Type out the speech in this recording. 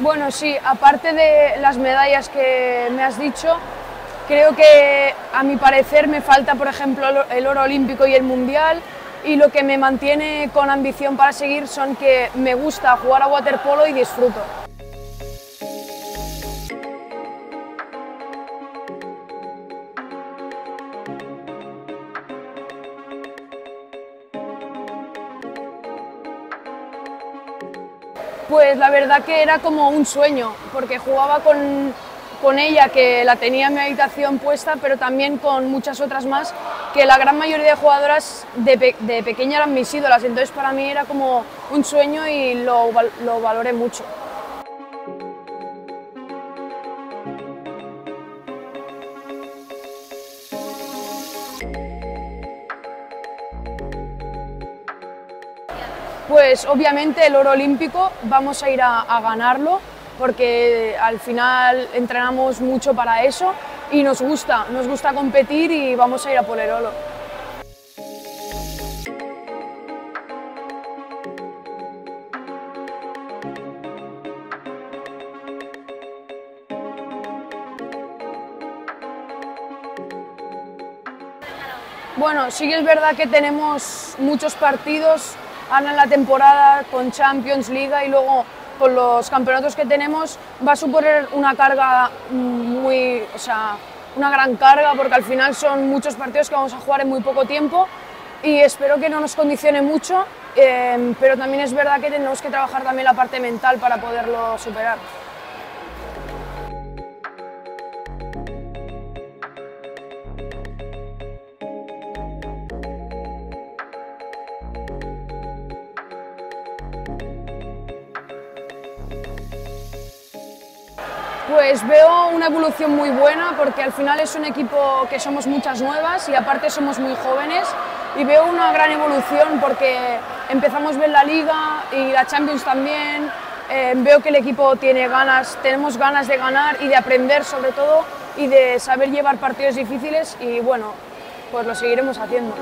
Bueno, sí, aparte de las medallas que me has dicho, creo que a mi parecer me falta, por ejemplo, el oro olímpico y el mundial. Y lo que me mantiene con ambición para seguir son que me gusta jugar a waterpolo y disfruto. Pues la verdad que era como un sueño, porque jugaba con, con ella, que la tenía en mi habitación puesta, pero también con muchas otras más, que la gran mayoría de jugadoras de, de pequeña eran mis ídolas, entonces para mí era como un sueño y lo, lo valoré mucho. Pues obviamente el oro olímpico vamos a ir a, ganarlo porque al final entrenamos mucho para eso y nos gusta, nos gusta competir y vamos a ir a por el oro. Bueno, sí que es verdad que tenemos muchos partidos ahora en la temporada con Champions, Liga y luego con los campeonatos que tenemos va a suponer una carga muy, o sea, una gran carga porque al final son muchos partidos que vamos a jugar en muy poco tiempo y espero que no nos condicione mucho, eh, pero también es verdad que tenemos que trabajar también la parte mental para poderlo superar. Pues veo una evolución muy buena porque al final es un equipo que somos muchas nuevas y aparte somos muy jóvenes y veo una gran evolución porque empezamos bien la liga y la Champions también. Eh, veo que el equipo tiene ganas, tenemos ganas de ganar y de aprender sobre todo y de saber llevar partidos difíciles y bueno, pues lo seguiremos haciendo.